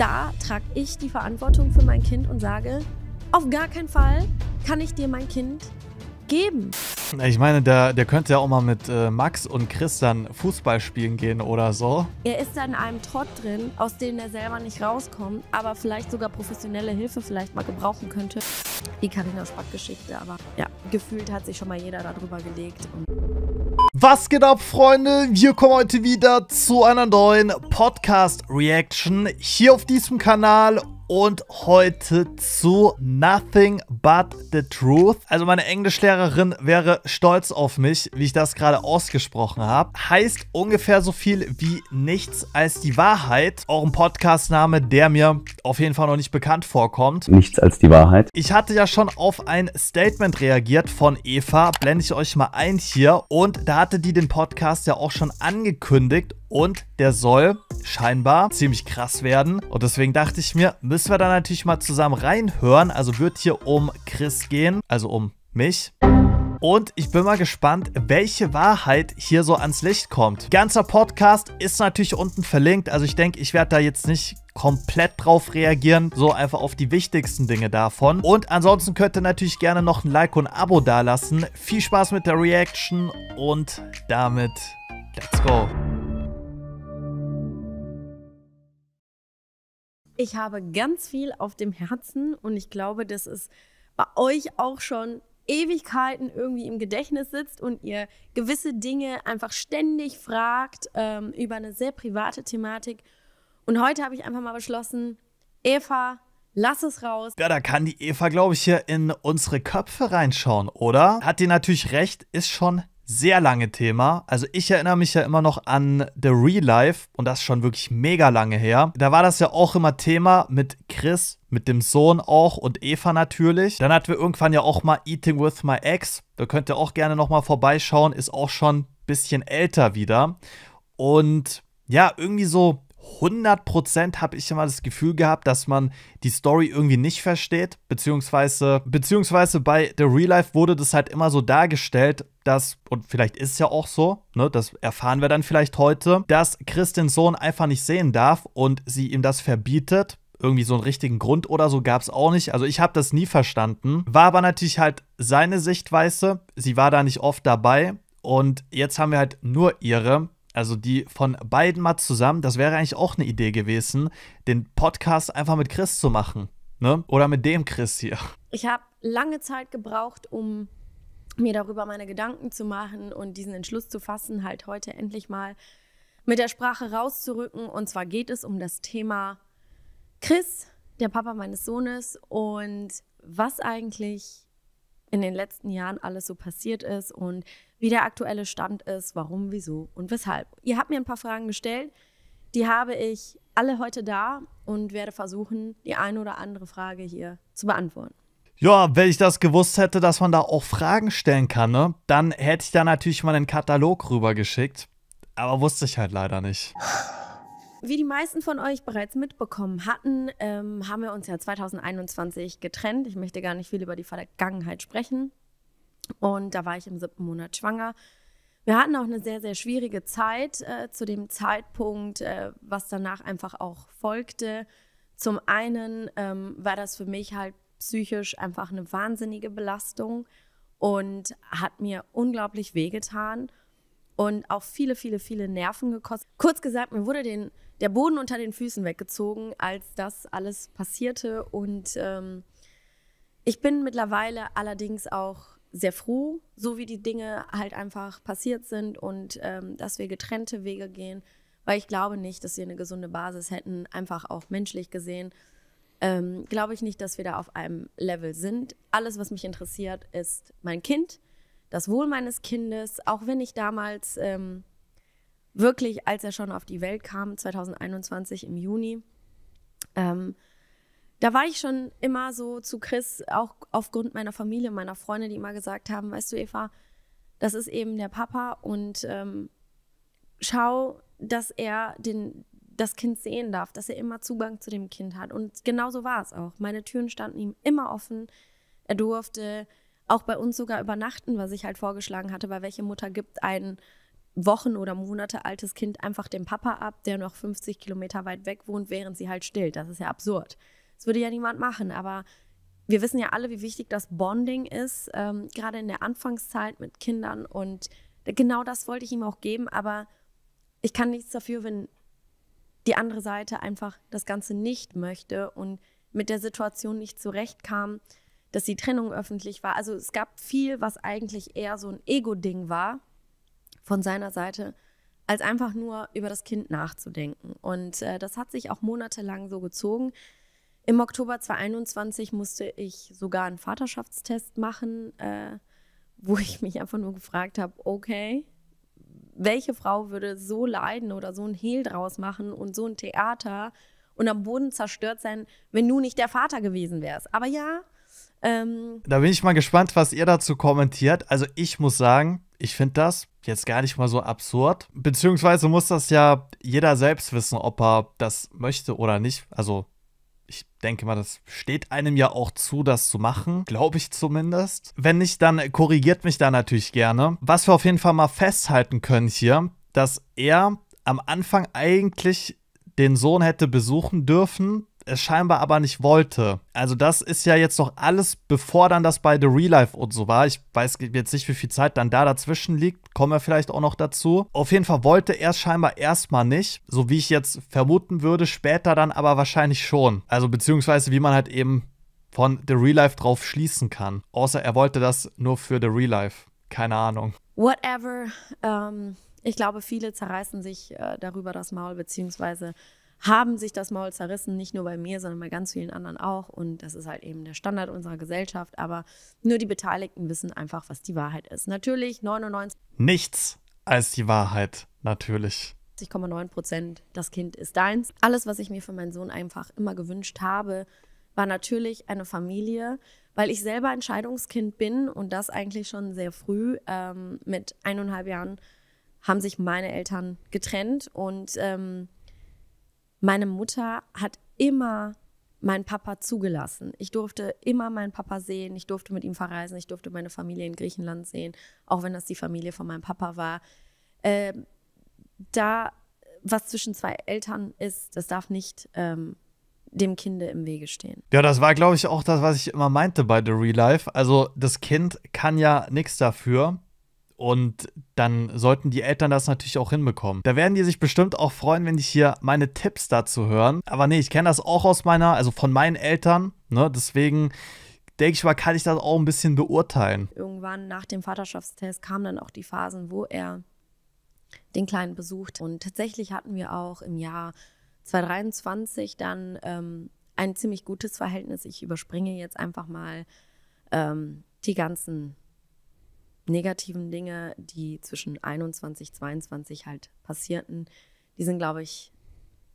da trage ich die Verantwortung für mein Kind und sage, auf gar keinen Fall kann ich dir mein Kind geben. Ich meine, der, der könnte ja auch mal mit äh, Max und Chris dann Fußball spielen gehen oder so. Er ist da in einem Trott drin, aus dem er selber nicht rauskommt, aber vielleicht sogar professionelle Hilfe vielleicht mal gebrauchen könnte. Die Carina Spack-Geschichte, aber ja, gefühlt hat sich schon mal jeder darüber gelegt. Was geht ab, Freunde? Wir kommen heute wieder zu einer neuen Podcast-Reaction hier auf diesem Kanal und heute zu Nothing But the Truth. Also meine Englischlehrerin wäre stolz auf mich, wie ich das gerade ausgesprochen habe. Heißt ungefähr so viel wie nichts als die Wahrheit. Auch ein Podcastname, der mir auf jeden Fall noch nicht bekannt vorkommt. Nichts als die Wahrheit. Ich hatte ja schon auf ein Statement reagiert von Eva. Blende ich euch mal ein hier. Und da hatte die den Podcast ja auch schon angekündigt und der soll scheinbar ziemlich krass werden. Und deswegen dachte ich mir, müssen wir da natürlich mal zusammen reinhören. Also wird hier um Chris gehen, also um mich. Und ich bin mal gespannt, welche Wahrheit hier so ans Licht kommt. Ganzer Podcast ist natürlich unten verlinkt. Also ich denke, ich werde da jetzt nicht komplett drauf reagieren, so einfach auf die wichtigsten Dinge davon. Und ansonsten könnt ihr natürlich gerne noch ein Like und ein Abo dalassen. Viel Spaß mit der Reaction und damit let's go. Ich habe ganz viel auf dem Herzen und ich glaube, dass es bei euch auch schon Ewigkeiten irgendwie im Gedächtnis sitzt und ihr gewisse Dinge einfach ständig fragt ähm, über eine sehr private Thematik. Und heute habe ich einfach mal beschlossen, Eva, lass es raus. Ja, da kann die Eva, glaube ich, hier in unsere Köpfe reinschauen, oder? Hat die natürlich recht, ist schon sehr lange Thema. Also ich erinnere mich ja immer noch an The Real Life und das schon wirklich mega lange her. Da war das ja auch immer Thema mit Chris, mit dem Sohn auch und Eva natürlich. Dann hatten wir irgendwann ja auch mal Eating with My Ex. Da könnt ihr auch gerne nochmal vorbeischauen. Ist auch schon ein bisschen älter wieder. Und ja, irgendwie so 100% habe ich immer das Gefühl gehabt, dass man die Story irgendwie nicht versteht, beziehungsweise, beziehungsweise bei The Real Life wurde das halt immer so dargestellt, dass, und vielleicht ist es ja auch so, ne, das erfahren wir dann vielleicht heute, dass Chris den Sohn einfach nicht sehen darf und sie ihm das verbietet. Irgendwie so einen richtigen Grund oder so gab es auch nicht. Also ich habe das nie verstanden. War aber natürlich halt seine Sichtweise. Sie war da nicht oft dabei. Und jetzt haben wir halt nur ihre. Also die von beiden mal zusammen, das wäre eigentlich auch eine Idee gewesen, den Podcast einfach mit Chris zu machen. Ne? Oder mit dem Chris hier. Ich habe lange Zeit gebraucht, um mir darüber meine Gedanken zu machen und diesen Entschluss zu fassen, halt heute endlich mal mit der Sprache rauszurücken. Und zwar geht es um das Thema Chris, der Papa meines Sohnes, und was eigentlich in den letzten Jahren alles so passiert ist und wie der aktuelle Stand ist, warum, wieso und weshalb. Ihr habt mir ein paar Fragen gestellt, die habe ich alle heute da und werde versuchen, die eine oder andere Frage hier zu beantworten. Ja, wenn ich das gewusst hätte, dass man da auch Fragen stellen kann, ne, dann hätte ich da natürlich mal einen Katalog rübergeschickt. Aber wusste ich halt leider nicht. Wie die meisten von euch bereits mitbekommen hatten, ähm, haben wir uns ja 2021 getrennt. Ich möchte gar nicht viel über die Vergangenheit sprechen. Und da war ich im siebten Monat schwanger. Wir hatten auch eine sehr, sehr schwierige Zeit äh, zu dem Zeitpunkt, äh, was danach einfach auch folgte. Zum einen ähm, war das für mich halt psychisch einfach eine wahnsinnige Belastung und hat mir unglaublich wehgetan und auch viele, viele, viele Nerven gekostet. Kurz gesagt, mir wurde den, der Boden unter den Füßen weggezogen, als das alles passierte. Und ähm, ich bin mittlerweile allerdings auch sehr froh, so wie die Dinge halt einfach passiert sind und ähm, dass wir getrennte Wege gehen, weil ich glaube nicht, dass wir eine gesunde Basis hätten, einfach auch menschlich gesehen ähm, glaube ich nicht, dass wir da auf einem Level sind. Alles, was mich interessiert, ist mein Kind, das Wohl meines Kindes, auch wenn ich damals ähm, wirklich, als er schon auf die Welt kam, 2021 im Juni, ähm, da war ich schon immer so zu Chris, auch aufgrund meiner Familie, meiner Freunde, die immer gesagt haben, weißt du, Eva, das ist eben der Papa und ähm, schau, dass er den, das Kind sehen darf, dass er immer Zugang zu dem Kind hat. Und genauso war es auch. Meine Türen standen ihm immer offen. Er durfte auch bei uns sogar übernachten, was ich halt vorgeschlagen hatte, weil welche Mutter gibt einen Wochen oder Monate altes Kind einfach dem Papa ab, der noch 50 Kilometer weit weg wohnt, während sie halt stillt. Das ist ja absurd. Das würde ja niemand machen, aber wir wissen ja alle, wie wichtig das Bonding ist, ähm, gerade in der Anfangszeit mit Kindern. Und genau das wollte ich ihm auch geben, aber ich kann nichts dafür, wenn die andere Seite einfach das Ganze nicht möchte und mit der Situation nicht zurechtkam, dass die Trennung öffentlich war. Also es gab viel, was eigentlich eher so ein Ego-Ding war von seiner Seite, als einfach nur über das Kind nachzudenken. Und äh, das hat sich auch monatelang so gezogen. Im Oktober 2021 musste ich sogar einen Vaterschaftstest machen, äh, wo ich mich einfach nur gefragt habe, okay, welche Frau würde so leiden oder so ein Hehl draus machen und so ein Theater und am Boden zerstört sein, wenn du nicht der Vater gewesen wärst. Aber ja. Ähm, da bin ich mal gespannt, was ihr dazu kommentiert. Also ich muss sagen, ich finde das jetzt gar nicht mal so absurd. Beziehungsweise muss das ja jeder selbst wissen, ob er das möchte oder nicht. Also ich denke mal, das steht einem ja auch zu, das zu machen. Glaube ich zumindest. Wenn nicht, dann korrigiert mich da natürlich gerne. Was wir auf jeden Fall mal festhalten können hier, dass er am Anfang eigentlich den Sohn hätte besuchen dürfen, es scheinbar aber nicht wollte. Also das ist ja jetzt noch alles, bevor dann das bei The Real Life und so war. Ich weiß jetzt nicht, wie viel Zeit dann da dazwischen liegt. Kommen wir vielleicht auch noch dazu. Auf jeden Fall wollte er es scheinbar erstmal nicht. So wie ich jetzt vermuten würde, später dann aber wahrscheinlich schon. Also beziehungsweise wie man halt eben von The Real Life drauf schließen kann. Außer er wollte das nur für The Real Life. Keine Ahnung. Whatever. Ähm, ich glaube, viele zerreißen sich äh, darüber das Maul, beziehungsweise haben sich das Maul zerrissen, nicht nur bei mir, sondern bei ganz vielen anderen auch. Und das ist halt eben der Standard unserer Gesellschaft. Aber nur die Beteiligten wissen einfach, was die Wahrheit ist. Natürlich 99. Nichts als die Wahrheit, natürlich. 90,9 Prozent, das Kind ist deins. Alles, was ich mir für meinen Sohn einfach immer gewünscht habe, war natürlich eine Familie, weil ich selber ein Scheidungskind bin und das eigentlich schon sehr früh. Ähm, mit eineinhalb Jahren haben sich meine Eltern getrennt und ähm, meine Mutter hat immer meinen Papa zugelassen. Ich durfte immer meinen Papa sehen, ich durfte mit ihm verreisen, ich durfte meine Familie in Griechenland sehen, auch wenn das die Familie von meinem Papa war. Äh, da, was zwischen zwei Eltern ist, das darf nicht ähm, dem Kinde im Wege stehen. Ja, das war, glaube ich, auch das, was ich immer meinte bei The Real Life. Also das Kind kann ja nichts dafür. Und dann sollten die Eltern das natürlich auch hinbekommen. Da werden die sich bestimmt auch freuen, wenn die hier meine Tipps dazu hören. Aber nee, ich kenne das auch aus meiner, also von meinen Eltern. Ne? Deswegen denke ich mal, kann ich das auch ein bisschen beurteilen. Irgendwann nach dem Vaterschaftstest kamen dann auch die Phasen, wo er den Kleinen besucht. Und tatsächlich hatten wir auch im Jahr 2023 dann ähm, ein ziemlich gutes Verhältnis. Ich überspringe jetzt einfach mal ähm, die ganzen negativen Dinge, die zwischen 21, 22 halt passierten, die sind, glaube ich,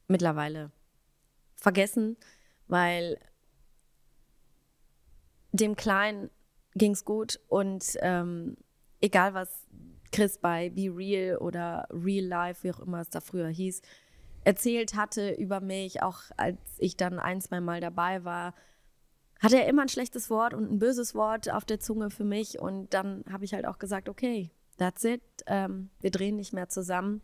mittlerweile vergessen, weil dem Kleinen ging es gut und ähm, egal was Chris bei Be Real oder Real Life, wie auch immer es da früher hieß, erzählt hatte über mich, auch als ich dann ein, zwei Mal dabei war, hatte er immer ein schlechtes Wort und ein böses Wort auf der Zunge für mich. Und dann habe ich halt auch gesagt, okay, that's it. Ähm, wir drehen nicht mehr zusammen,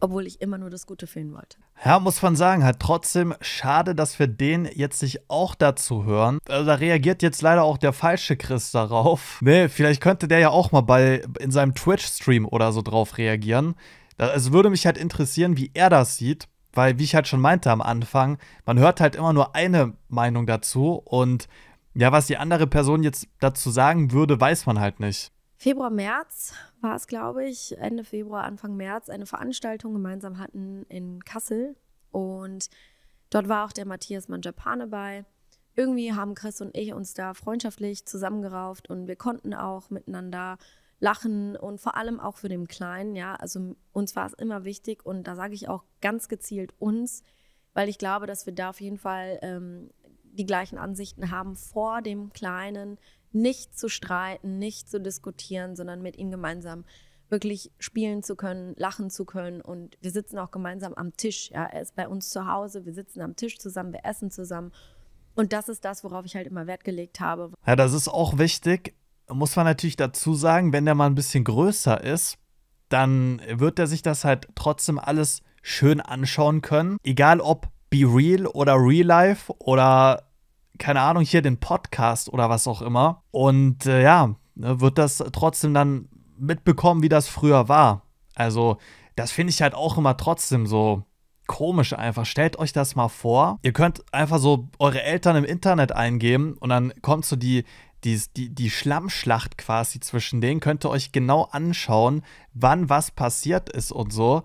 obwohl ich immer nur das Gute für wollte. Ja, muss man sagen, halt trotzdem schade, dass wir den jetzt nicht auch dazu hören. Also da reagiert jetzt leider auch der falsche Chris darauf. Nee, vielleicht könnte der ja auch mal bei in seinem Twitch-Stream oder so drauf reagieren. Es würde mich halt interessieren, wie er das sieht weil, wie ich halt schon meinte am Anfang, man hört halt immer nur eine Meinung dazu und ja, was die andere Person jetzt dazu sagen würde, weiß man halt nicht. Februar, März war es, glaube ich, Ende Februar, Anfang März, eine Veranstaltung gemeinsam hatten in Kassel und dort war auch der Matthias Manjapane bei. Irgendwie haben Chris und ich uns da freundschaftlich zusammengerauft und wir konnten auch miteinander lachen und vor allem auch für den Kleinen, ja. Also uns war es immer wichtig und da sage ich auch ganz gezielt uns, weil ich glaube, dass wir da auf jeden Fall ähm, die gleichen Ansichten haben, vor dem Kleinen nicht zu streiten, nicht zu diskutieren, sondern mit ihm gemeinsam wirklich spielen zu können, lachen zu können. Und wir sitzen auch gemeinsam am Tisch. Ja, er ist bei uns zu Hause, wir sitzen am Tisch zusammen, wir essen zusammen. Und das ist das, worauf ich halt immer Wert gelegt habe. Ja, das ist auch wichtig muss man natürlich dazu sagen, wenn der mal ein bisschen größer ist, dann wird er sich das halt trotzdem alles schön anschauen können. Egal ob Be Real oder Real Life oder keine Ahnung, hier den Podcast oder was auch immer. Und äh, ja, ne, wird das trotzdem dann mitbekommen, wie das früher war. Also, das finde ich halt auch immer trotzdem so komisch einfach. Stellt euch das mal vor. Ihr könnt einfach so eure Eltern im Internet eingeben und dann kommt so die, die, die, die Schlammschlacht quasi zwischen denen. Könnt ihr euch genau anschauen, wann was passiert ist und so.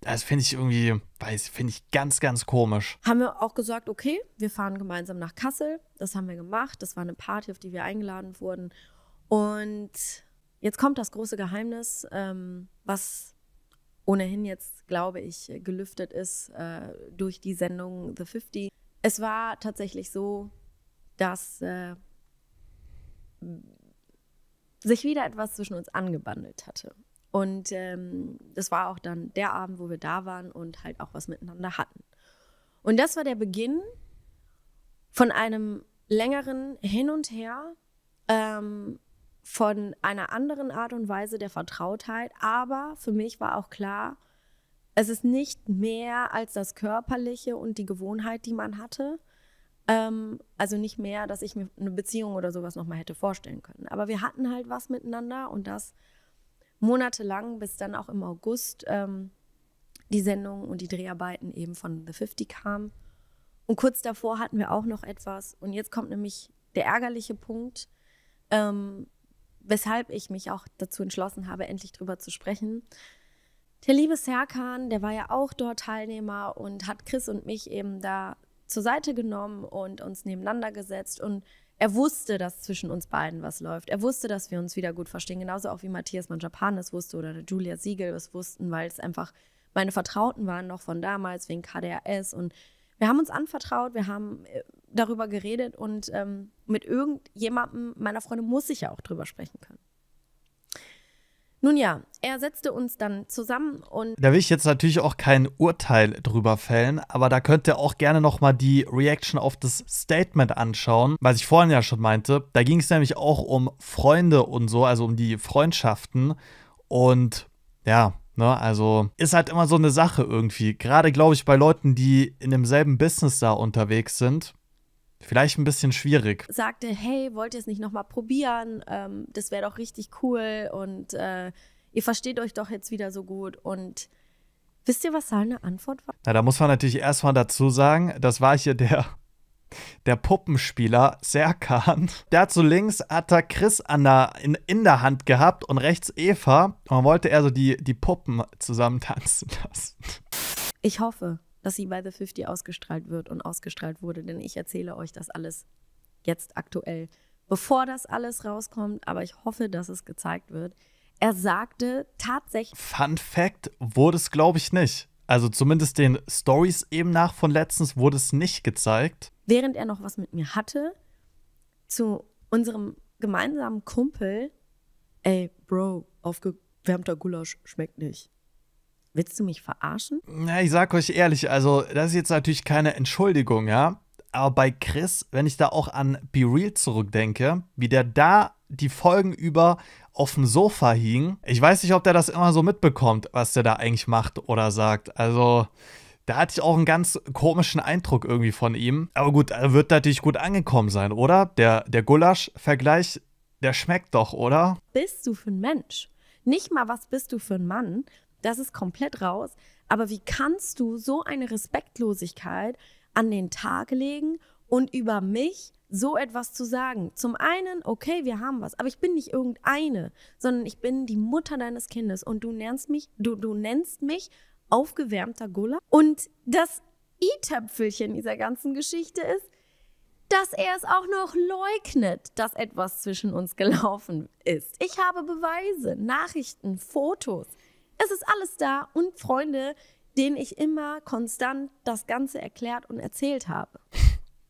Das finde ich irgendwie, weiß, finde ich ganz, ganz komisch. Haben wir auch gesagt, okay, wir fahren gemeinsam nach Kassel. Das haben wir gemacht. Das war eine Party, auf die wir eingeladen wurden. Und jetzt kommt das große Geheimnis, ähm, was ohnehin jetzt, glaube ich, gelüftet ist äh, durch die Sendung The 50. Es war tatsächlich so, dass äh, sich wieder etwas zwischen uns angebandelt hatte. Und ähm, das war auch dann der Abend, wo wir da waren und halt auch was miteinander hatten. Und das war der Beginn von einem längeren Hin und Her, ähm, von einer anderen Art und Weise der Vertrautheit. Aber für mich war auch klar, es ist nicht mehr als das Körperliche und die Gewohnheit, die man hatte. Ähm, also nicht mehr, dass ich mir eine Beziehung oder sowas nochmal hätte vorstellen können. Aber wir hatten halt was miteinander und das monatelang, bis dann auch im August ähm, die Sendung und die Dreharbeiten eben von The 50 kamen. Und kurz davor hatten wir auch noch etwas. Und jetzt kommt nämlich der ärgerliche Punkt, ähm, weshalb ich mich auch dazu entschlossen habe, endlich drüber zu sprechen. Der liebe Serkan, der war ja auch dort Teilnehmer und hat Chris und mich eben da zur Seite genommen und uns nebeneinander gesetzt und er wusste, dass zwischen uns beiden was läuft. Er wusste, dass wir uns wieder gut verstehen. Genauso auch wie Matthias Manjapan es wusste oder Julia Siegel es wussten, weil es einfach meine Vertrauten waren noch von damals wegen KDRS. Und wir haben uns anvertraut, wir haben äh, darüber geredet und ähm, mit irgendjemandem meiner Freunde muss ich ja auch drüber sprechen können. Nun ja, er setzte uns dann zusammen und. Da will ich jetzt natürlich auch kein Urteil drüber fällen, aber da könnt ihr auch gerne nochmal die Reaction auf das Statement anschauen, was ich vorhin ja schon meinte. Da ging es nämlich auch um Freunde und so, also um die Freundschaften. Und ja, ne, also ist halt immer so eine Sache irgendwie. Gerade glaube ich bei Leuten, die in demselben Business da unterwegs sind Vielleicht ein bisschen schwierig. Sagte, hey, wollt ihr es nicht nochmal probieren? Ähm, das wäre doch richtig cool und äh, ihr versteht euch doch jetzt wieder so gut. Und wisst ihr, was seine Antwort war? Na, da muss man natürlich erstmal dazu sagen, das war hier der, der Puppenspieler Serkan. Der hat so links hat er Chris an der, in, in der Hand gehabt und rechts Eva. Und dann wollte er so die, die Puppen zusammen tanzen lassen. Ich hoffe, dass sie bei The 50 ausgestrahlt wird und ausgestrahlt wurde, denn ich erzähle euch das alles jetzt aktuell, bevor das alles rauskommt, aber ich hoffe, dass es gezeigt wird. Er sagte tatsächlich. Fun Fact wurde es, glaube ich, nicht. Also zumindest den Stories eben nach von letztens wurde es nicht gezeigt. Während er noch was mit mir hatte, zu unserem gemeinsamen Kumpel, ey, Bro, aufgewärmter Gulasch schmeckt nicht. Willst du mich verarschen? Na, ich sag euch ehrlich, also das ist jetzt natürlich keine Entschuldigung, ja. Aber bei Chris, wenn ich da auch an Be Real zurückdenke, wie der da die Folgen über auf dem Sofa hing, ich weiß nicht, ob der das immer so mitbekommt, was der da eigentlich macht oder sagt. Also, da hatte ich auch einen ganz komischen Eindruck irgendwie von ihm. Aber gut, er wird natürlich gut angekommen sein, oder? Der, der Gulasch-Vergleich, der schmeckt doch, oder? Bist du für ein Mensch? Nicht mal, was bist du für ein Mann, das ist komplett raus. Aber wie kannst du so eine Respektlosigkeit an den Tag legen und über mich so etwas zu sagen? Zum einen, okay, wir haben was, aber ich bin nicht irgendeine, sondern ich bin die Mutter deines Kindes und du nennst mich, du, du nennst mich aufgewärmter Gulla. Und das i-Töpfelchen dieser ganzen Geschichte ist, dass er es auch noch leugnet, dass etwas zwischen uns gelaufen ist. Ich habe Beweise, Nachrichten, Fotos. Es ist alles da und Freunde, denen ich immer konstant das Ganze erklärt und erzählt habe.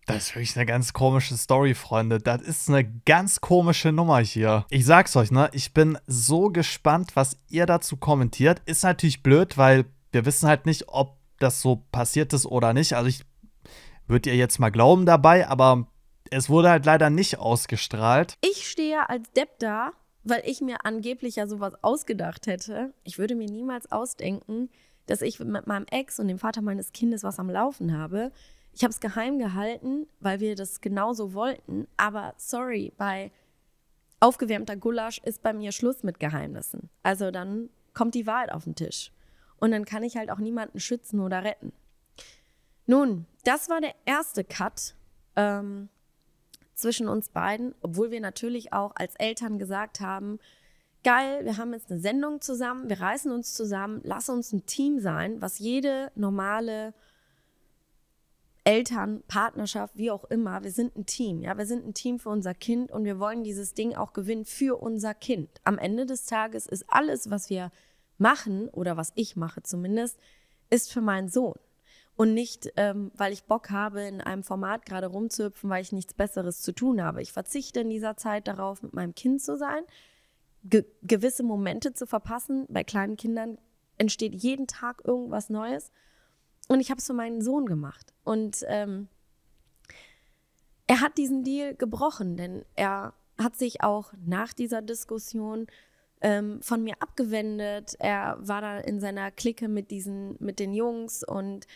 Das ist wirklich eine ganz komische Story, Freunde. Das ist eine ganz komische Nummer hier. Ich sag's euch, ne? Ich bin so gespannt, was ihr dazu kommentiert. Ist natürlich blöd, weil wir wissen halt nicht, ob das so passiert ist oder nicht. Also ich würde ihr jetzt mal glauben dabei, aber es wurde halt leider nicht ausgestrahlt. Ich stehe als Depp da weil ich mir angeblich ja sowas ausgedacht hätte. Ich würde mir niemals ausdenken, dass ich mit meinem Ex und dem Vater meines Kindes was am Laufen habe. Ich habe es geheim gehalten, weil wir das genauso wollten. Aber sorry, bei aufgewärmter Gulasch ist bei mir Schluss mit Geheimnissen. Also dann kommt die Wahrheit auf den Tisch. Und dann kann ich halt auch niemanden schützen oder retten. Nun, das war der erste Cut ähm, zwischen uns beiden, obwohl wir natürlich auch als Eltern gesagt haben, geil, wir haben jetzt eine Sendung zusammen, wir reißen uns zusammen, lass uns ein Team sein, was jede normale Eltern, Partnerschaft, wie auch immer, wir sind ein Team, ja, wir sind ein Team für unser Kind und wir wollen dieses Ding auch gewinnen für unser Kind. Am Ende des Tages ist alles, was wir machen oder was ich mache zumindest, ist für meinen Sohn und nicht, ähm, weil ich Bock habe, in einem Format gerade rumzuhüpfen, weil ich nichts Besseres zu tun habe. Ich verzichte in dieser Zeit darauf, mit meinem Kind zu sein, ge gewisse Momente zu verpassen. Bei kleinen Kindern entsteht jeden Tag irgendwas Neues. Und ich habe es für meinen Sohn gemacht. Und ähm, er hat diesen Deal gebrochen, denn er hat sich auch nach dieser Diskussion ähm, von mir abgewendet. Er war da in seiner Clique mit diesen, mit den Jungs und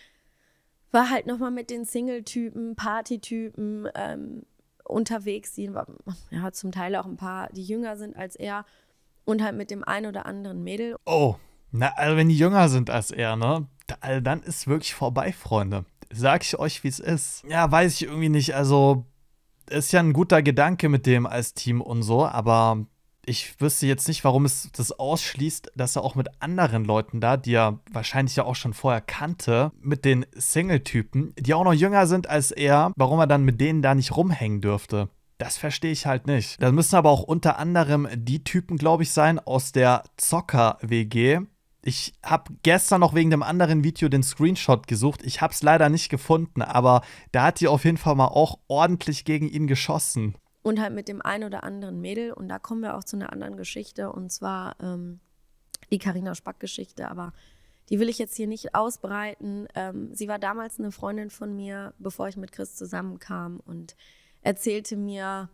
war halt nochmal mit den Single-Typen, Party-Typen ähm, unterwegs, die ja, zum Teil auch ein paar, die jünger sind als er und halt mit dem einen oder anderen Mädel. Oh, na, also wenn die jünger sind als er, ne? Also dann ist wirklich vorbei, Freunde. Sag ich euch, wie es ist. Ja, weiß ich irgendwie nicht. Also, ist ja ein guter Gedanke mit dem als Team und so, aber ich wüsste jetzt nicht, warum es das ausschließt, dass er auch mit anderen Leuten da, die er wahrscheinlich ja auch schon vorher kannte, mit den Single-Typen, die auch noch jünger sind als er, warum er dann mit denen da nicht rumhängen dürfte. Das verstehe ich halt nicht. Das müssen aber auch unter anderem die Typen, glaube ich, sein aus der Zocker-WG, ich habe gestern noch wegen dem anderen Video den Screenshot gesucht. Ich habe es leider nicht gefunden, aber da hat die auf jeden Fall mal auch ordentlich gegen ihn geschossen. Und halt mit dem einen oder anderen Mädel. Und da kommen wir auch zu einer anderen Geschichte. Und zwar ähm, die Carina Spack-Geschichte. Aber die will ich jetzt hier nicht ausbreiten. Ähm, sie war damals eine Freundin von mir, bevor ich mit Chris zusammenkam. Und erzählte mir,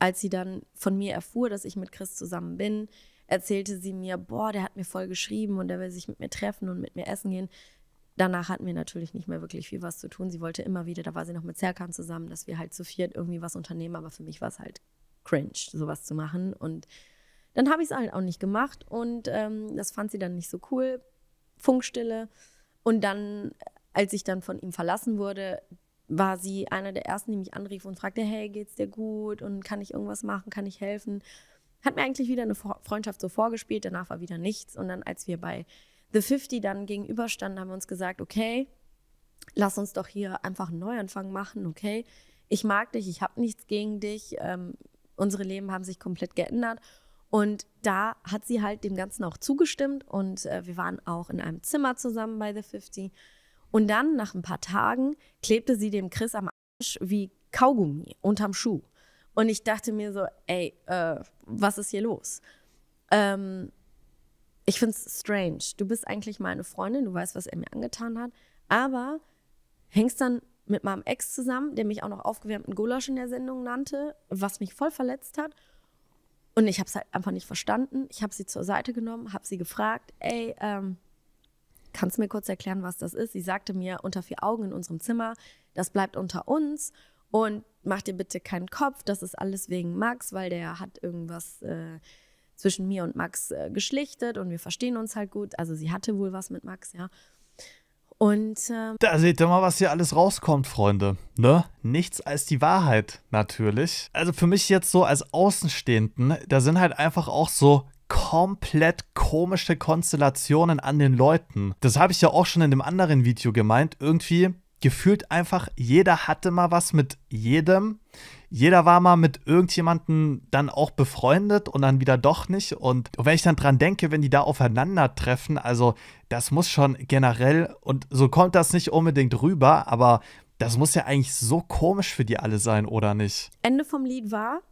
als sie dann von mir erfuhr, dass ich mit Chris zusammen bin, erzählte sie mir, boah, der hat mir voll geschrieben und der will sich mit mir treffen und mit mir essen gehen. Danach hatten wir natürlich nicht mehr wirklich viel was zu tun. Sie wollte immer wieder, da war sie noch mit Serkan zusammen, dass wir halt zu viert irgendwie was unternehmen, aber für mich war es halt cringe, sowas zu machen. Und dann habe ich es halt auch nicht gemacht und ähm, das fand sie dann nicht so cool. Funkstille. Und dann, als ich dann von ihm verlassen wurde, war sie einer der ersten, die mich anrief und fragte, hey, geht's dir gut und kann ich irgendwas machen, kann ich helfen? Hat mir eigentlich wieder eine Freundschaft so vorgespielt, danach war wieder nichts. Und dann, als wir bei The 50 dann gegenüberstanden, haben wir uns gesagt, okay, lass uns doch hier einfach einen Neuanfang machen, okay? Ich mag dich, ich habe nichts gegen dich. Ähm, unsere Leben haben sich komplett geändert. Und da hat sie halt dem Ganzen auch zugestimmt und äh, wir waren auch in einem Zimmer zusammen bei The 50. Und dann, nach ein paar Tagen, klebte sie dem Chris am Arsch wie Kaugummi unterm Schuh. Und ich dachte mir so, ey, äh, was ist hier los? Ähm, ich finde es strange. Du bist eigentlich meine Freundin, du weißt, was er mir angetan hat, aber hängst dann mit meinem Ex zusammen, der mich auch noch aufgewärmten Gulasch in der Sendung nannte, was mich voll verletzt hat. Und ich habe es halt einfach nicht verstanden. Ich habe sie zur Seite genommen, habe sie gefragt, ey, ähm, kannst du mir kurz erklären, was das ist? Sie sagte mir unter vier Augen in unserem Zimmer, das bleibt unter uns. Und mach dir bitte keinen Kopf, das ist alles wegen Max, weil der hat irgendwas äh, zwischen mir und Max äh, geschlichtet und wir verstehen uns halt gut. Also sie hatte wohl was mit Max, ja. Und ähm, da seht ihr mal, was hier alles rauskommt, Freunde. Ne? Nichts als die Wahrheit, natürlich. Also für mich jetzt so als Außenstehenden, da sind halt einfach auch so komplett komische Konstellationen an den Leuten. Das habe ich ja auch schon in dem anderen Video gemeint. Irgendwie gefühlt einfach, jeder hatte mal was mit jedem. Jeder war mal mit irgendjemandem dann auch befreundet und dann wieder doch nicht. Und wenn ich dann dran denke, wenn die da aufeinandertreffen, also das muss schon generell, und so kommt das nicht unbedingt rüber, aber das muss ja eigentlich so komisch für die alle sein, oder nicht? Ende vom Lied war,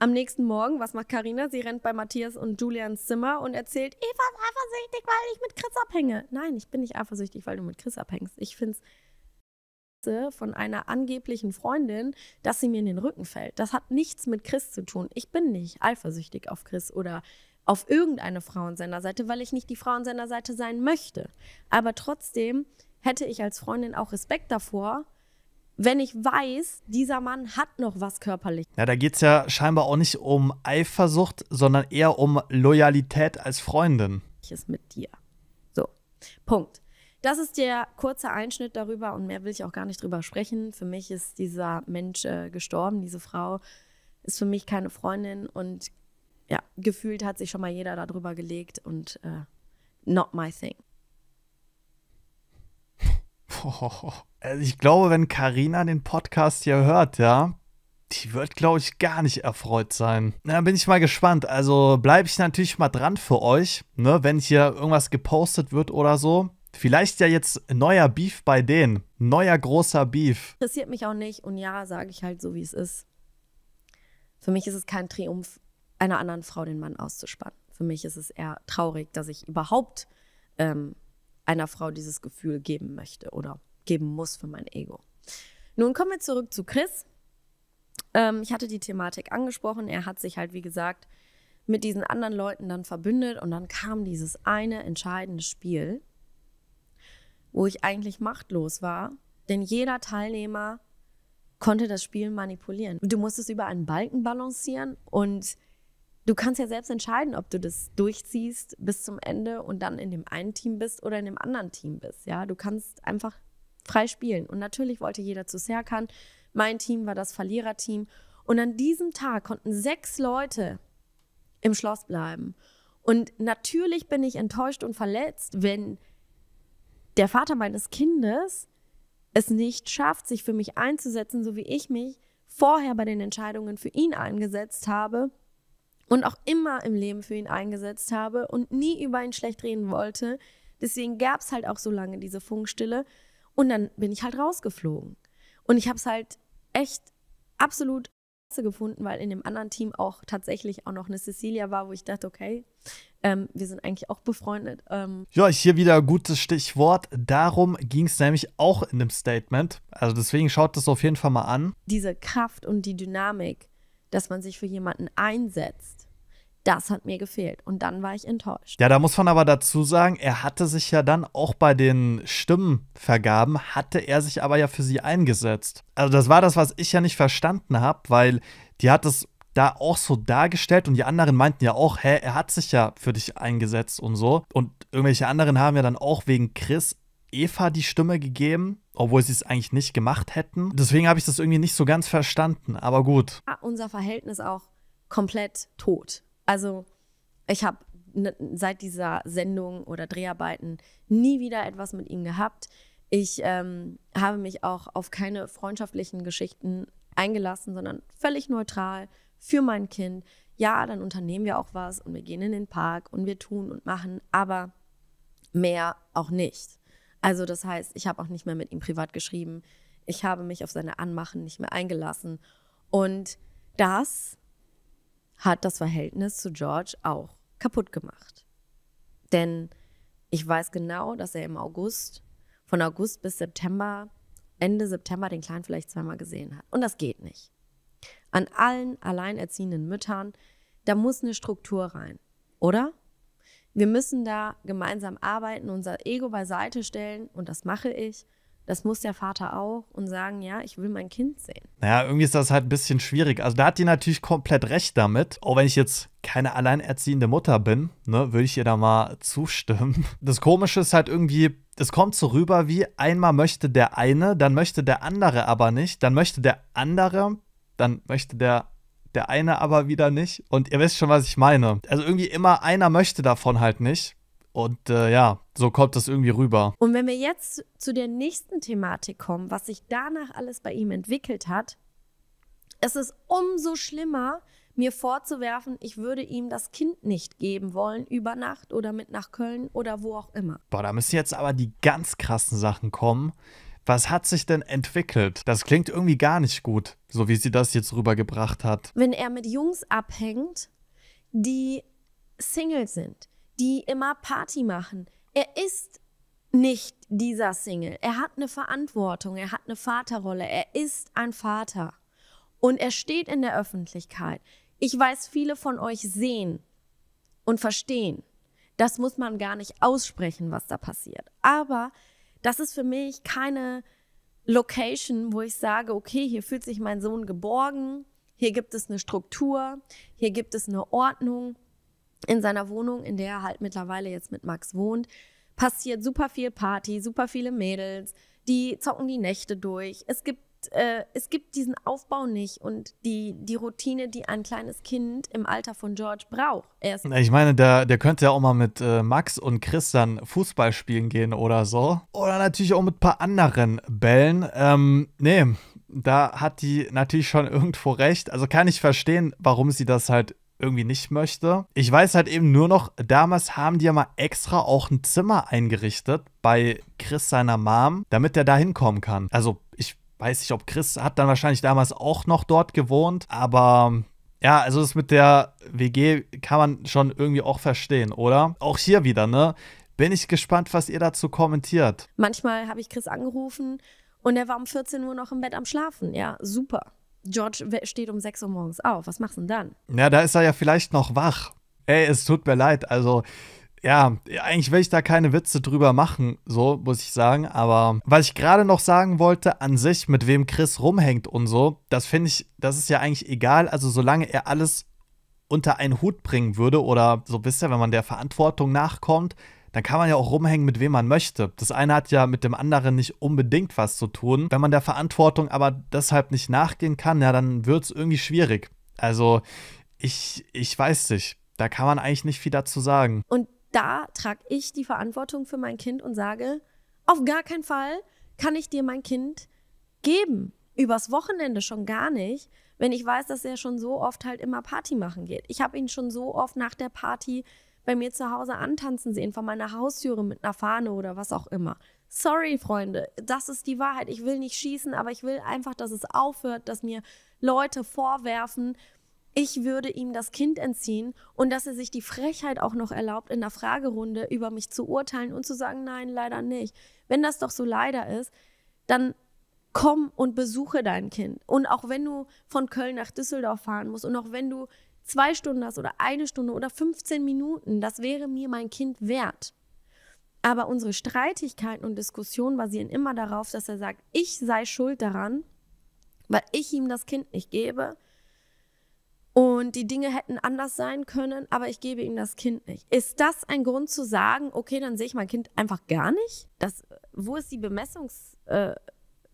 am nächsten Morgen, was macht Karina? Sie rennt bei Matthias und Julians Zimmer und erzählt, ich war eifersüchtig, weil ich mit Chris abhänge. Nein, ich bin nicht eifersüchtig, weil du mit Chris abhängst. Ich finde es von einer angeblichen Freundin, dass sie mir in den Rücken fällt. Das hat nichts mit Chris zu tun. Ich bin nicht eifersüchtig auf Chris oder auf irgendeine Frauensenderseite, weil ich nicht die Frauensenderseite sein möchte. Aber trotzdem hätte ich als Freundin auch Respekt davor, wenn ich weiß, dieser Mann hat noch was körperlich. Ja, da geht es ja scheinbar auch nicht um Eifersucht, sondern eher um Loyalität als Freundin. Ich ist mit dir. So, Punkt. Das ist der kurze Einschnitt darüber und mehr will ich auch gar nicht drüber sprechen. Für mich ist dieser Mensch äh, gestorben, diese Frau ist für mich keine Freundin und ja, gefühlt hat sich schon mal jeder darüber gelegt und äh, not my thing. Also ich glaube, wenn Karina den Podcast hier hört, ja, die wird, glaube ich, gar nicht erfreut sein. Na, bin ich mal gespannt. Also bleibe ich natürlich mal dran für euch, ne, wenn hier irgendwas gepostet wird oder so. Vielleicht ja jetzt neuer Beef bei denen. Neuer großer Beef. Interessiert mich auch nicht und ja, sage ich halt so, wie es ist. Für mich ist es kein Triumph, einer anderen Frau den Mann auszuspannen. Für mich ist es eher traurig, dass ich überhaupt ähm, einer Frau dieses Gefühl geben möchte oder geben muss für mein Ego. Nun kommen wir zurück zu Chris. Ähm, ich hatte die Thematik angesprochen. Er hat sich halt, wie gesagt, mit diesen anderen Leuten dann verbündet und dann kam dieses eine entscheidende Spiel, wo ich eigentlich machtlos war, denn jeder Teilnehmer konnte das Spiel manipulieren. Du musstest über einen Balken balancieren und du kannst ja selbst entscheiden, ob du das durchziehst bis zum Ende und dann in dem einen Team bist oder in dem anderen Team bist. Ja, du kannst einfach frei spielen. Und natürlich wollte jeder zu Serkan. Mein Team war das Verliererteam. Und an diesem Tag konnten sechs Leute im Schloss bleiben. Und natürlich bin ich enttäuscht und verletzt, wenn der Vater meines Kindes es nicht schafft, sich für mich einzusetzen, so wie ich mich vorher bei den Entscheidungen für ihn eingesetzt habe und auch immer im Leben für ihn eingesetzt habe und nie über ihn schlecht reden wollte. Deswegen gab es halt auch so lange diese Funkstille. Und dann bin ich halt rausgeflogen. Und ich habe es halt echt absolut gefunden, weil in dem anderen Team auch tatsächlich auch noch eine Cecilia war, wo ich dachte, okay, ähm, wir sind eigentlich auch befreundet. Ähm. Ja, hier wieder ein gutes Stichwort. Darum ging es nämlich auch in dem Statement. Also deswegen schaut das auf jeden Fall mal an. Diese Kraft und die Dynamik, dass man sich für jemanden einsetzt das hat mir gefehlt und dann war ich enttäuscht. Ja, da muss man aber dazu sagen, er hatte sich ja dann auch bei den Stimmenvergaben, hatte er sich aber ja für sie eingesetzt. Also das war das, was ich ja nicht verstanden habe, weil die hat es da auch so dargestellt und die anderen meinten ja auch, hä, er hat sich ja für dich eingesetzt und so. Und irgendwelche anderen haben ja dann auch wegen Chris Eva die Stimme gegeben, obwohl sie es eigentlich nicht gemacht hätten. Deswegen habe ich das irgendwie nicht so ganz verstanden, aber gut. Unser Verhältnis auch komplett tot. Also ich habe seit dieser Sendung oder Dreharbeiten nie wieder etwas mit ihm gehabt. Ich ähm, habe mich auch auf keine freundschaftlichen Geschichten eingelassen, sondern völlig neutral für mein Kind. Ja, dann unternehmen wir auch was und wir gehen in den Park und wir tun und machen, aber mehr auch nicht. Also das heißt, ich habe auch nicht mehr mit ihm privat geschrieben. Ich habe mich auf seine Anmachen nicht mehr eingelassen. Und das hat das Verhältnis zu George auch kaputt gemacht. Denn ich weiß genau, dass er im August, von August bis September, Ende September den Kleinen vielleicht zweimal gesehen hat. Und das geht nicht. An allen alleinerziehenden Müttern, da muss eine Struktur rein, oder? Wir müssen da gemeinsam arbeiten, unser Ego beiseite stellen und das mache ich das muss der Vater auch und sagen, ja, ich will mein Kind sehen. Naja, irgendwie ist das halt ein bisschen schwierig. Also da hat die natürlich komplett recht damit. Auch wenn ich jetzt keine alleinerziehende Mutter bin, ne, würde ich ihr da mal zustimmen. Das Komische ist halt irgendwie, es kommt so rüber wie einmal möchte der eine, dann möchte der andere aber nicht, dann möchte der andere, dann möchte der der eine aber wieder nicht. Und ihr wisst schon, was ich meine. Also irgendwie immer einer möchte davon halt nicht. Und äh, ja, so kommt das irgendwie rüber. Und wenn wir jetzt zu der nächsten Thematik kommen, was sich danach alles bei ihm entwickelt hat, es ist umso schlimmer, mir vorzuwerfen, ich würde ihm das Kind nicht geben wollen über Nacht oder mit nach Köln oder wo auch immer. Boah, da müssen jetzt aber die ganz krassen Sachen kommen. Was hat sich denn entwickelt? Das klingt irgendwie gar nicht gut, so wie sie das jetzt rübergebracht hat. Wenn er mit Jungs abhängt, die Single sind, die immer Party machen. Er ist nicht dieser Single. Er hat eine Verantwortung, er hat eine Vaterrolle, er ist ein Vater und er steht in der Öffentlichkeit. Ich weiß, viele von euch sehen und verstehen. Das muss man gar nicht aussprechen, was da passiert. Aber das ist für mich keine Location, wo ich sage, okay, hier fühlt sich mein Sohn geborgen, hier gibt es eine Struktur, hier gibt es eine Ordnung in seiner Wohnung, in der er halt mittlerweile jetzt mit Max wohnt passiert super viel Party, super viele Mädels, die zocken die Nächte durch. Es gibt äh, es gibt diesen Aufbau nicht und die, die Routine, die ein kleines Kind im Alter von George braucht. Erst ich meine, der, der könnte ja auch mal mit äh, Max und Chris dann Fußball spielen gehen oder so. Oder natürlich auch mit ein paar anderen Bällen. Ähm, nee, da hat die natürlich schon irgendwo recht. Also kann ich verstehen, warum sie das halt irgendwie nicht möchte. Ich weiß halt eben nur noch, damals haben die ja mal extra auch ein Zimmer eingerichtet bei Chris seiner Mom, damit er da hinkommen kann. Also ich weiß nicht, ob Chris hat dann wahrscheinlich damals auch noch dort gewohnt, aber ja, also das mit der WG kann man schon irgendwie auch verstehen, oder? Auch hier wieder, ne? Bin ich gespannt, was ihr dazu kommentiert. Manchmal habe ich Chris angerufen und er war um 14 Uhr noch im Bett am Schlafen. Ja, super. George steht um 6 Uhr morgens auf. Was machst du denn dann? Ja, da ist er ja vielleicht noch wach. Ey, es tut mir leid. Also, ja, eigentlich will ich da keine Witze drüber machen, so muss ich sagen. Aber was ich gerade noch sagen wollte, an sich, mit wem Chris rumhängt und so, das finde ich, das ist ja eigentlich egal. Also, solange er alles unter einen Hut bringen würde oder so, wisst ihr, wenn man der Verantwortung nachkommt, dann kann man ja auch rumhängen, mit wem man möchte. Das eine hat ja mit dem anderen nicht unbedingt was zu tun. Wenn man der Verantwortung aber deshalb nicht nachgehen kann, ja, dann wird es irgendwie schwierig. Also, ich, ich weiß nicht. Da kann man eigentlich nicht viel dazu sagen. Und da trage ich die Verantwortung für mein Kind und sage, auf gar keinen Fall kann ich dir mein Kind geben. Übers Wochenende schon gar nicht, wenn ich weiß, dass er schon so oft halt immer Party machen geht. Ich habe ihn schon so oft nach der Party bei mir zu Hause antanzen sehen, von meiner Haustüre mit einer Fahne oder was auch immer. Sorry, Freunde, das ist die Wahrheit. Ich will nicht schießen, aber ich will einfach, dass es aufhört, dass mir Leute vorwerfen, ich würde ihm das Kind entziehen und dass er sich die Frechheit auch noch erlaubt, in der Fragerunde über mich zu urteilen und zu sagen, nein, leider nicht. Wenn das doch so leider ist, dann komm und besuche dein Kind. Und auch wenn du von Köln nach Düsseldorf fahren musst und auch wenn du zwei Stunden hast oder eine Stunde oder 15 Minuten, das wäre mir mein Kind wert. Aber unsere Streitigkeiten und Diskussionen basieren immer darauf, dass er sagt, ich sei schuld daran, weil ich ihm das Kind nicht gebe. Und die Dinge hätten anders sein können, aber ich gebe ihm das Kind nicht. Ist das ein Grund zu sagen, okay, dann sehe ich mein Kind einfach gar nicht? Das, wo ist die Bemessungs, äh,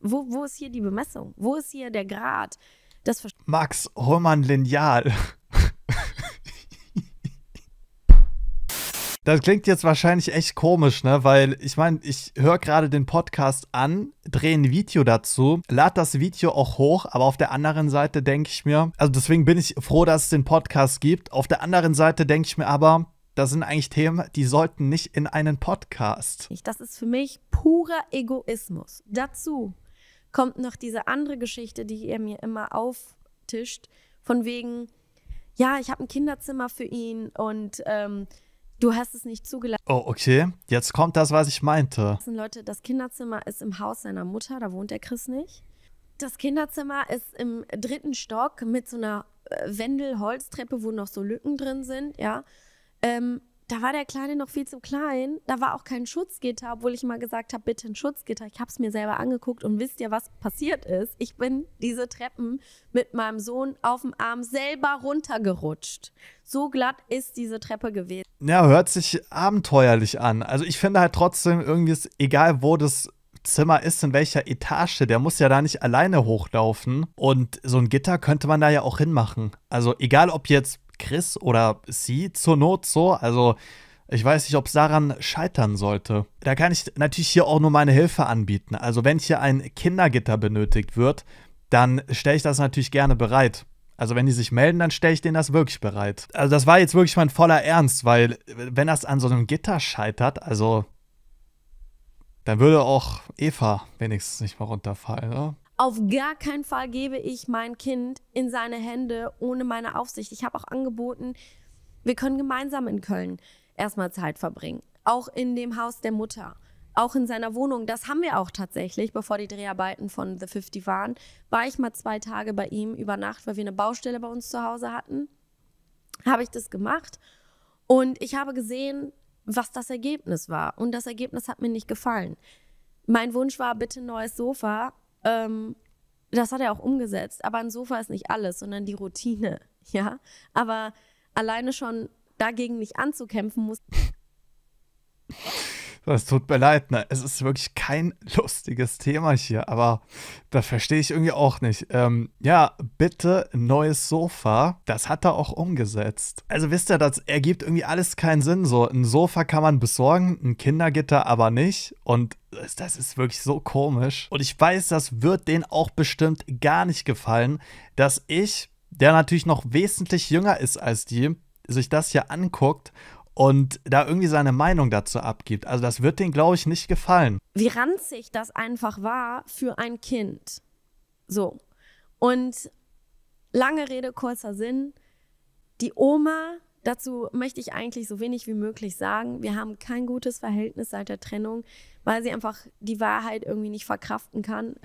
wo, wo ist hier die Bemessung? Wo ist hier der Grad? Das Max, hol mal ein Lineal. Das klingt jetzt wahrscheinlich echt komisch, ne? Weil ich meine, ich höre gerade den Podcast an, drehe ein Video dazu, lade das Video auch hoch, aber auf der anderen Seite denke ich mir, also deswegen bin ich froh, dass es den Podcast gibt. Auf der anderen Seite denke ich mir aber, das sind eigentlich Themen, die sollten nicht in einen Podcast. Das ist für mich purer Egoismus. Dazu kommt noch diese andere Geschichte, die er mir immer auftischt, von wegen, ja, ich habe ein Kinderzimmer für ihn und ähm, Du hast es nicht zugelassen. Oh, okay. Jetzt kommt das, was ich meinte. Leute, das Kinderzimmer ist im Haus seiner Mutter, da wohnt der Chris nicht. Das Kinderzimmer ist im dritten Stock mit so einer äh, Wendelholztreppe, wo noch so Lücken drin sind, ja. Ähm, da war der Kleine noch viel zu klein. Da war auch kein Schutzgitter, obwohl ich mal gesagt habe, bitte ein Schutzgitter. Ich habe es mir selber angeguckt und wisst ihr, was passiert ist? Ich bin diese Treppen mit meinem Sohn auf dem Arm selber runtergerutscht. So glatt ist diese Treppe gewesen. Ja, hört sich abenteuerlich an. Also ich finde halt trotzdem irgendwie, ist, egal wo das Zimmer ist, in welcher Etage, der muss ja da nicht alleine hochlaufen. Und so ein Gitter könnte man da ja auch hinmachen. Also egal ob jetzt Chris oder sie zur Not so. Also ich weiß nicht, ob es daran scheitern sollte. Da kann ich natürlich hier auch nur meine Hilfe anbieten. Also wenn hier ein Kindergitter benötigt wird, dann stelle ich das natürlich gerne bereit. Also wenn die sich melden, dann stelle ich denen das wirklich bereit. Also das war jetzt wirklich mein voller Ernst, weil wenn das an so einem Gitter scheitert, also dann würde auch Eva wenigstens nicht mal runterfallen. Oder? Auf gar keinen Fall gebe ich mein Kind in seine Hände ohne meine Aufsicht. Ich habe auch angeboten, wir können gemeinsam in Köln erstmal Zeit verbringen. Auch in dem Haus der Mutter. auch in seiner Wohnung, das haben wir auch tatsächlich, bevor die Dreharbeiten von The 50 waren, war ich mal zwei Tage bei ihm über Nacht, weil wir eine Baustelle bei uns zu Hause hatten. Habe ich das gemacht und ich habe gesehen, was das Ergebnis war. Und das Ergebnis hat mir nicht gefallen. Mein Wunsch war, bitte neues Sofa. Ähm, das hat er auch umgesetzt. Aber ein Sofa ist nicht alles, sondern die Routine. Ja. Aber alleine schon dagegen nicht anzukämpfen muss. Das tut mir leid, ne? Es ist wirklich kein lustiges Thema hier, aber das verstehe ich irgendwie auch nicht. Ähm, ja, bitte neues Sofa. Das hat er auch umgesetzt. Also wisst ihr, das ergibt irgendwie alles keinen Sinn. So, ein Sofa kann man besorgen, ein Kindergitter aber nicht. Und das ist wirklich so komisch. Und ich weiß, das wird denen auch bestimmt gar nicht gefallen, dass ich, der natürlich noch wesentlich jünger ist als die, sich das hier anguckt und da irgendwie seine Meinung dazu abgibt. Also das wird denen, glaube ich, nicht gefallen. Wie ranzig das einfach war für ein Kind. So. Und lange Rede, kurzer Sinn. Die Oma, dazu möchte ich eigentlich so wenig wie möglich sagen. Wir haben kein gutes Verhältnis seit der Trennung, weil sie einfach die Wahrheit irgendwie nicht verkraften kann.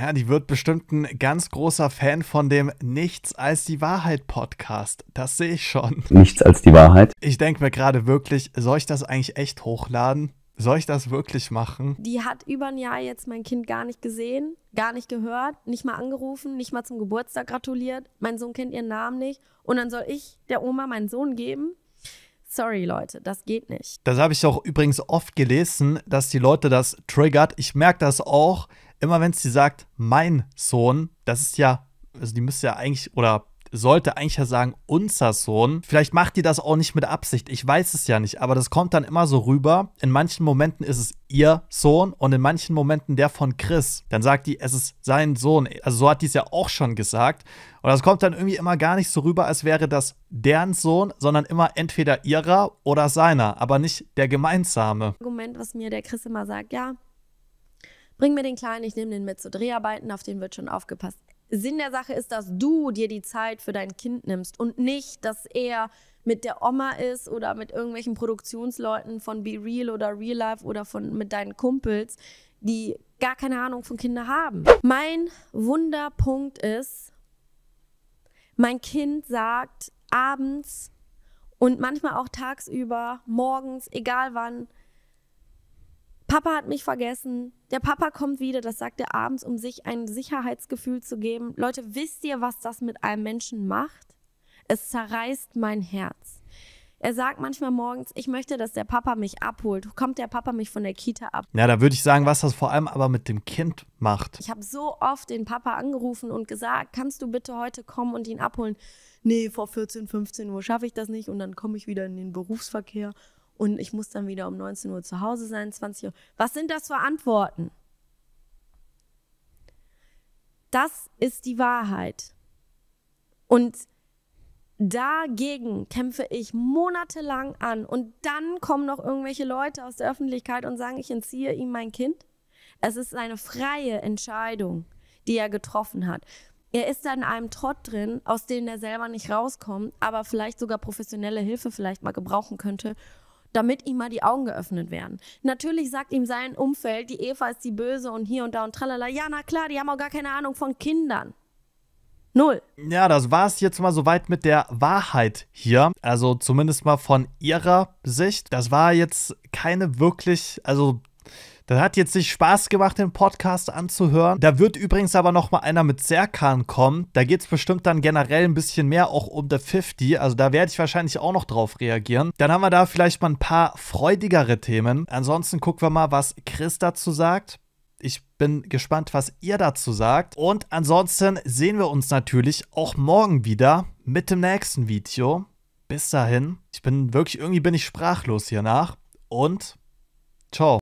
Ja, die wird bestimmt ein ganz großer Fan von dem Nichts als die Wahrheit Podcast. Das sehe ich schon. Nichts als die Wahrheit. Ich denke mir gerade wirklich, soll ich das eigentlich echt hochladen? Soll ich das wirklich machen? Die hat über ein Jahr jetzt mein Kind gar nicht gesehen, gar nicht gehört, nicht mal angerufen, nicht mal zum Geburtstag gratuliert. Mein Sohn kennt ihren Namen nicht. Und dann soll ich der Oma meinen Sohn geben? Sorry, Leute, das geht nicht. Das habe ich auch übrigens oft gelesen, dass die Leute das triggert. Ich merke das auch immer wenn sie sagt, mein Sohn, das ist ja, also die müsste ja eigentlich, oder sollte eigentlich ja sagen, unser Sohn. Vielleicht macht die das auch nicht mit Absicht. Ich weiß es ja nicht, aber das kommt dann immer so rüber. In manchen Momenten ist es ihr Sohn und in manchen Momenten der von Chris. Dann sagt die, es ist sein Sohn. Also so hat die es ja auch schon gesagt. Und das kommt dann irgendwie immer gar nicht so rüber, als wäre das deren Sohn, sondern immer entweder ihrer oder seiner, aber nicht der gemeinsame. Argument, was mir der Chris immer sagt, ja, bring mir den Kleinen, ich nehme den mit zu Dreharbeiten, auf den wird schon aufgepasst. Sinn der Sache ist, dass du dir die Zeit für dein Kind nimmst und nicht, dass er mit der Oma ist oder mit irgendwelchen Produktionsleuten von Be Real oder Real Life oder von mit deinen Kumpels, die gar keine Ahnung von Kindern haben. Mein Wunderpunkt ist, mein Kind sagt abends und manchmal auch tagsüber, morgens, egal wann, Papa hat mich vergessen. Der Papa kommt wieder, das sagt er abends, um sich ein Sicherheitsgefühl zu geben. Leute, wisst ihr, was das mit einem Menschen macht? Es zerreißt mein Herz. Er sagt manchmal morgens, ich möchte, dass der Papa mich abholt. Kommt der Papa mich von der Kita ab? Ja, da würde ich sagen, was das vor allem aber mit dem Kind macht. Ich habe so oft den Papa angerufen und gesagt, kannst du bitte heute kommen und ihn abholen? Nee, vor 14, 15 Uhr schaffe ich das nicht und dann komme ich wieder in den Berufsverkehr und ich muss dann wieder um 19 Uhr zu Hause sein, 20 Uhr. Was sind das für Antworten? Das ist die Wahrheit. Und dagegen kämpfe ich monatelang an und dann kommen noch irgendwelche Leute aus der Öffentlichkeit und sagen, ich entziehe ihm mein Kind. Es ist eine freie Entscheidung, die er getroffen hat. Er ist da in einem Trott drin, aus dem er selber nicht rauskommt, aber vielleicht sogar professionelle Hilfe vielleicht mal gebrauchen könnte damit ihm mal die Augen geöffnet werden. Natürlich sagt ihm sein Umfeld, die Eva ist die Böse und hier und da und tralala. Ja, na klar, die haben auch gar keine Ahnung von Kindern. Null. Ja, das war es jetzt mal soweit mit der Wahrheit hier. Also zumindest mal von ihrer Sicht. Das war jetzt keine wirklich, also das hat jetzt nicht Spaß gemacht, den Podcast anzuhören. Da wird übrigens aber noch mal einer mit Serkan kommen. Da geht es bestimmt dann generell ein bisschen mehr auch um The 50. Also da werde ich wahrscheinlich auch noch drauf reagieren. Dann haben wir da vielleicht mal ein paar freudigere Themen. Ansonsten gucken wir mal, was Chris dazu sagt. Ich bin gespannt, was ihr dazu sagt. Und ansonsten sehen wir uns natürlich auch morgen wieder mit dem nächsten Video. Bis dahin. Ich bin wirklich, irgendwie bin ich sprachlos hier nach. Und ciao.